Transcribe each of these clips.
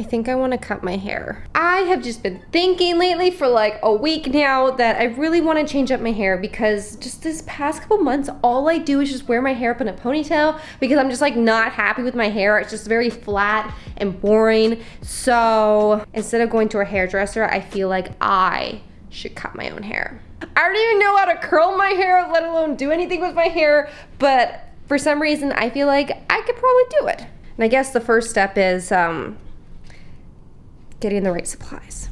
I think I want to cut my hair. I have just been thinking lately for like a week now that I really want to change up my hair because just this past couple months, all I do is just wear my hair up in a ponytail because I'm just like not happy with my hair. It's just very flat and boring. So instead of going to a hairdresser, I feel like I should cut my own hair. I don't even know how to curl my hair, let alone do anything with my hair, but for some reason, I feel like I could probably do it. And I guess the first step is um, getting the right supplies.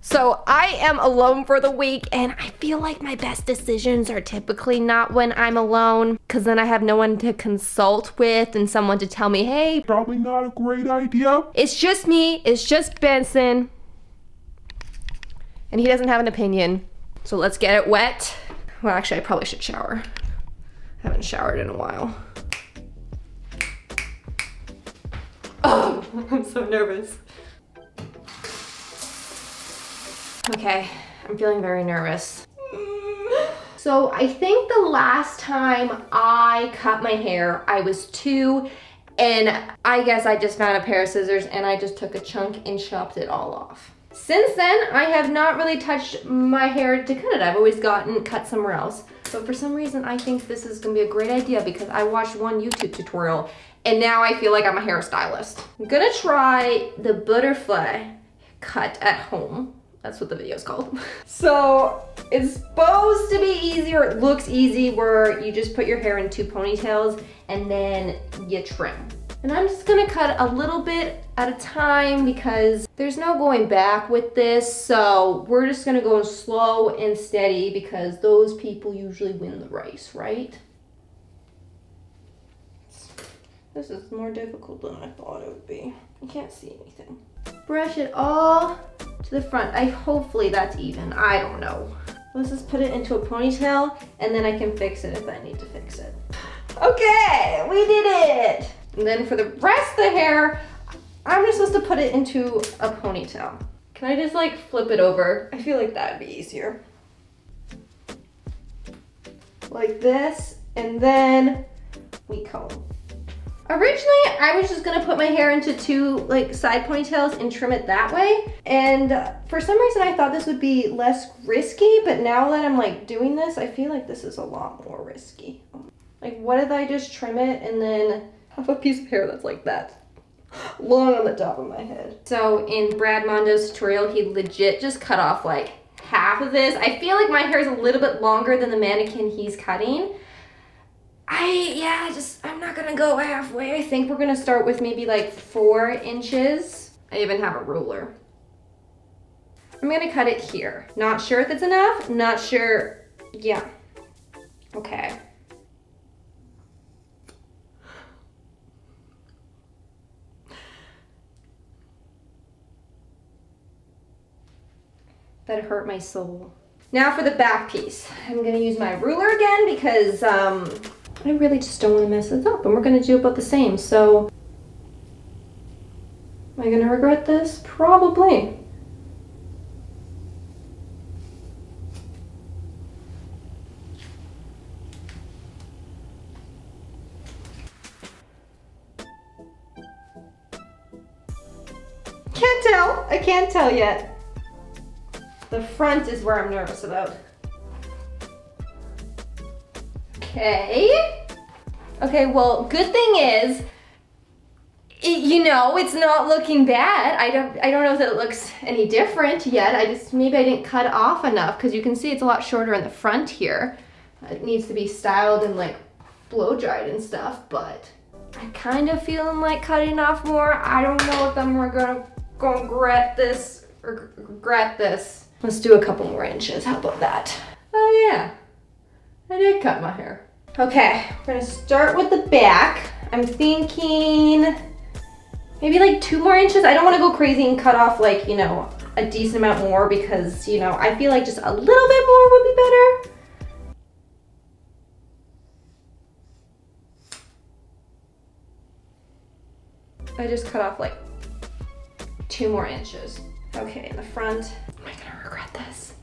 So I am alone for the week and I feel like my best decisions are typically not when I'm alone because then I have no one to consult with and someone to tell me, hey, Probably not a great idea. it's just me, it's just Benson. And he doesn't have an opinion. So let's get it wet. Well, actually, I probably should shower. I haven't showered in a while. Oh, I'm so nervous. Okay, I'm feeling very nervous. So I think the last time I cut my hair, I was two, and I guess I just found a pair of scissors and I just took a chunk and chopped it all off. Since then, I have not really touched my hair to cut it. I've always gotten cut somewhere else. But for some reason, I think this is gonna be a great idea because I watched one YouTube tutorial and now I feel like I'm a hairstylist. I'm gonna try the butterfly cut at home. That's what the video is called. So it's supposed to be easier. It looks easy where you just put your hair in two ponytails and then you trim. And I'm just gonna cut a little bit at a time because there's no going back with this. So we're just gonna go slow and steady because those people usually win the race, right? This is more difficult than I thought it would be. I can't see anything. Brush it all to the front. I hopefully that's even. I don't know. Let's just put it into a ponytail and then I can fix it if I need to fix it. Okay, we did it. And then for the rest of the hair, I'm just supposed to put it into a ponytail. Can I just like flip it over? I feel like that'd be easier. Like this, and then we comb. Originally, I was just gonna put my hair into two like side ponytails and trim it that way. And uh, for some reason, I thought this would be less risky, but now that I'm like doing this, I feel like this is a lot more risky. Like, what if I just trim it and then have a piece of hair that's like that long on the top of my head? So in Brad Mondo's tutorial, he legit just cut off like half of this. I feel like my hair is a little bit longer than the mannequin he's cutting. I, yeah, I just, I'm not gonna go halfway. I think we're gonna start with maybe like four inches. I even have a ruler. I'm gonna cut it here. Not sure if it's enough, not sure, yeah. Okay. That hurt my soul. Now for the back piece. I'm gonna use my ruler again because um, I really just don't wanna mess this up and we're gonna do about the same. So, am I gonna regret this? Probably. Can't tell, I can't tell yet. The front is where I'm nervous about. Okay. Okay, well, good thing is, it, you know, it's not looking bad. I don't, I don't know that it looks any different yet. I just, maybe I didn't cut off enough because you can see it's a lot shorter in the front here. It needs to be styled and like blow dried and stuff, but I'm kind of feeling like cutting off more. I don't know if I'm gonna, gonna regret this regret this. Let's do a couple more inches. How about that? Oh yeah, I did cut my hair. Okay, we're gonna start with the back. I'm thinking maybe like two more inches. I don't wanna go crazy and cut off like, you know, a decent amount more because, you know, I feel like just a little bit more would be better. I just cut off like two more inches. Okay, in the front. Am I gonna regret this?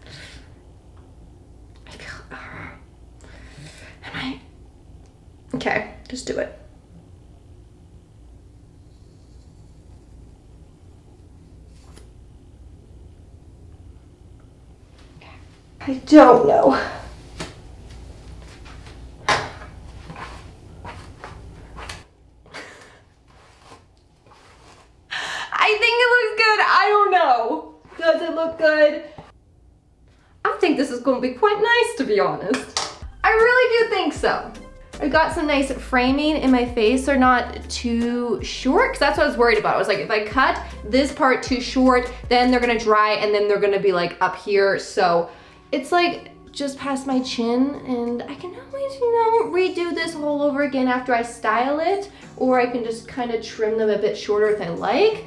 Just do it. I don't know. I think it looks good. I don't know. Does it look good? I think this is going to be quite nice, to be honest. Got some nice framing in my face. They're not too short, because that's what I was worried about. I was like, if I cut this part too short, then they're gonna dry and then they're gonna be like up here. So it's like just past my chin and I can always, you know, redo this all over again after I style it, or I can just kind of trim them a bit shorter if I like.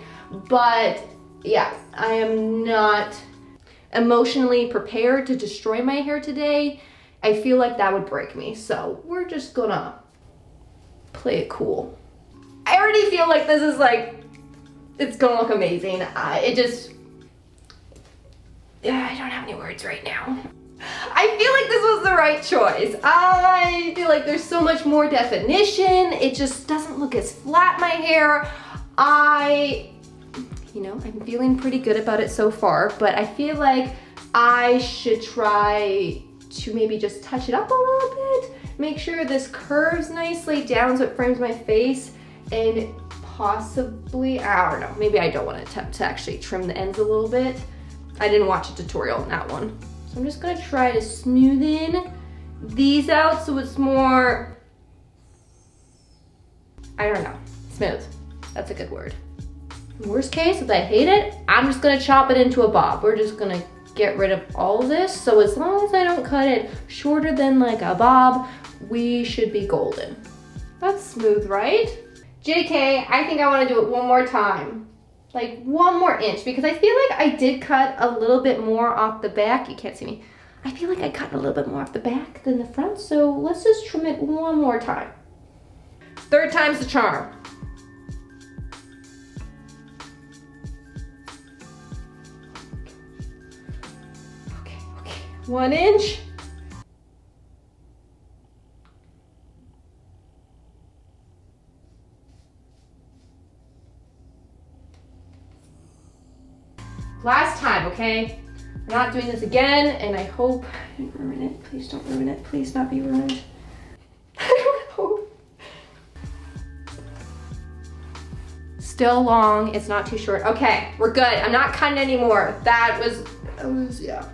But yeah, I am not emotionally prepared to destroy my hair today. I feel like that would break me. So we're just gonna play it cool. I already feel like this is like, it's gonna look amazing. Uh, it just, yeah, I don't have any words right now. I feel like this was the right choice. I feel like there's so much more definition. It just doesn't look as flat, my hair. I, you know, I'm feeling pretty good about it so far, but I feel like I should try to maybe just touch it up a little bit. Make sure this curves nicely down so it frames my face and possibly, I don't know, maybe I don't want to attempt to actually trim the ends a little bit. I didn't watch a tutorial on that one. So I'm just gonna try to smoothen these out so it's more, I don't know, smooth. That's a good word. Worst case, if I hate it, I'm just gonna chop it into a bob. We're just gonna get rid of all of this. So as long as I don't cut it shorter than like a bob, we should be golden. That's smooth, right? JK, I think I wanna do it one more time. Like one more inch because I feel like I did cut a little bit more off the back. You can't see me. I feel like I cut a little bit more off the back than the front. So let's just trim it one more time. Third time's the charm. One inch. Last time, okay? I'm not doing this again, and I hope I didn't ruin it. Please don't ruin it. Please not be ruined. Still long, it's not too short. Okay, we're good. I'm not cutting anymore. That was, that was, yeah.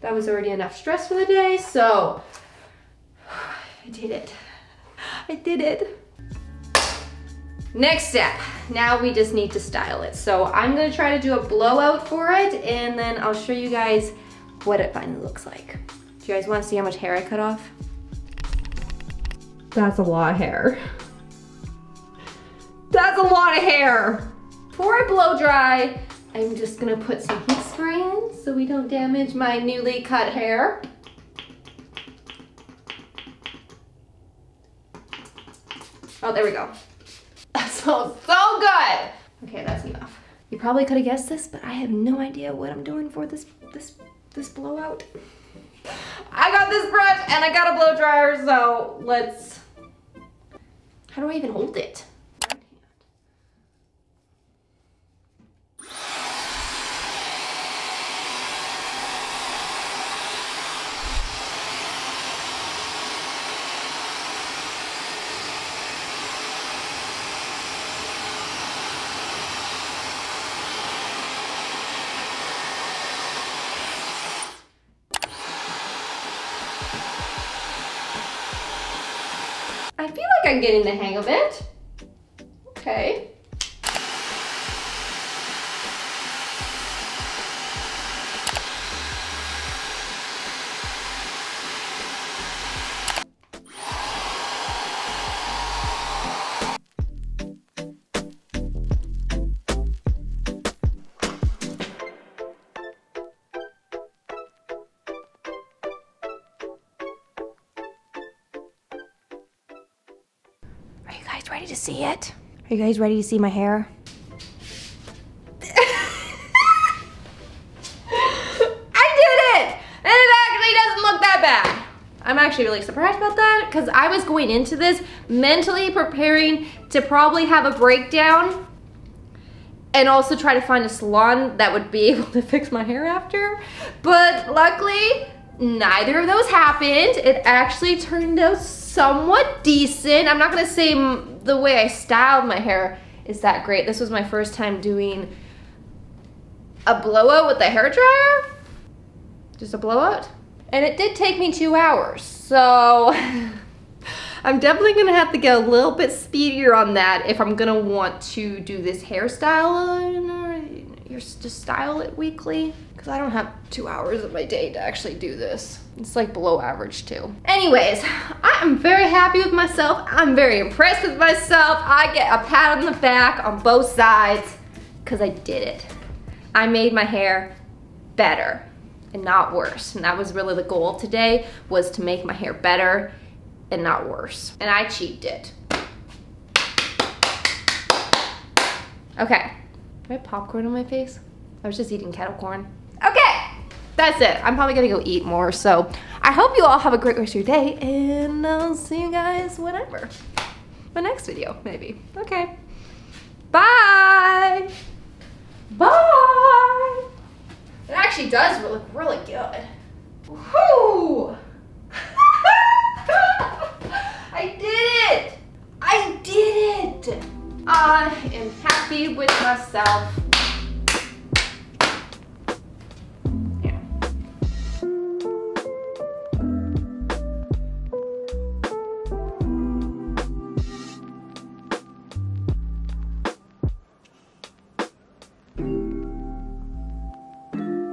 That was already enough stress for the day, so I did it. I did it. Next step, now we just need to style it. So I'm gonna try to do a blowout for it and then I'll show you guys what it finally looks like. Do you guys wanna see how much hair I cut off? That's a lot of hair. That's a lot of hair. Before I blow dry, I'm just gonna put some heat spray in so we don't damage my newly cut hair. Oh, there we go. That smells so good. Okay, that's enough. You probably could have guessed this, but I have no idea what I'm doing for this this this blowout. I got this brush and I got a blow dryer, so let's. How do I even hold it? I feel like I'm getting the hang of it. Okay. Guys ready to see it? Are you guys ready to see my hair? I did it! And it actually doesn't look that bad. I'm actually really surprised about that because I was going into this mentally preparing to probably have a breakdown and also try to find a salon that would be able to fix my hair after. But luckily, neither of those happened. It actually turned out somewhat decent. I'm not gonna say the way I styled my hair is that great. This was my first time doing a blowout with a hair dryer. Just a blowout. And it did take me two hours, so I'm definitely gonna have to get a little bit speedier on that if I'm gonna want to do this hairstyle or to style it weekly. Cause I don't have two hours of my day to actually do this. It's like below average too. Anyways, I am very happy with myself. I'm very impressed with myself. I get a pat on the back on both sides because I did it. I made my hair better and not worse. And that was really the goal today was to make my hair better and not worse. And I achieved it. Okay. Do I have popcorn on my face? I was just eating kettle corn. Okay, that's it. I'm probably gonna go eat more. So I hope you all have a great rest of your day and I'll see you guys whenever. My next video, maybe. Okay. Bye. Bye. It actually does look really good. Whoo! I did it! I did it! I am happy with myself.